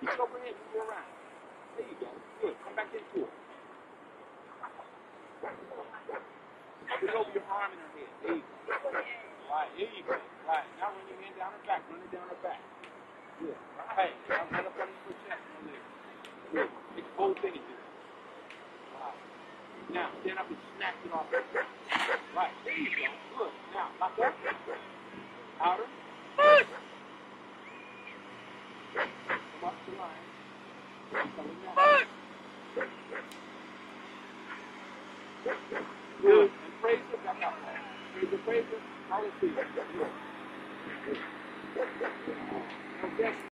Keep it over here. Move around. There you go. Good. Come back into it. Put it over your arm and her head. There you go. Right. There you go. Right. Now run your hand down her back. Run it down her back. Good. Right. Now run up under your chest. and there. Good. Make the whole thing into. Right. Now stand up and snap it off. Right. There you go. Good. Now lock up. Outer. Come up to line. Down. Good. And. Back up. Praise him. Praise him. Hallelujah. Good. Okay.